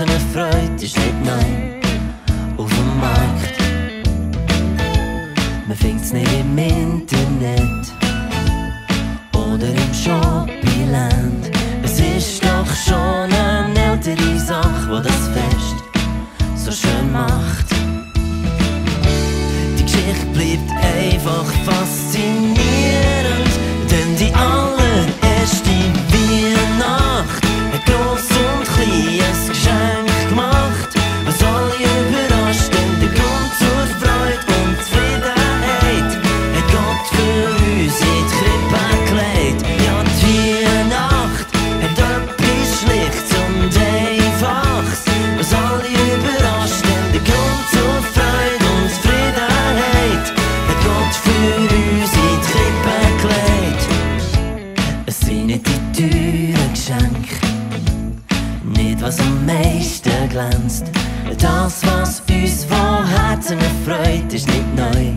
Herzen erfreut, ist nicht neu auf dem Markt. Man findet's nicht im Internet oder im Shoppingland. Es ist doch schon eine ältere Sache, wo das Fest so schön macht. Die Geschichte bleibt einfach faszinierend, teuren Geschenke, nicht was am meisten glänzt. Das, was uns von Herzen erfreut, ist nicht neu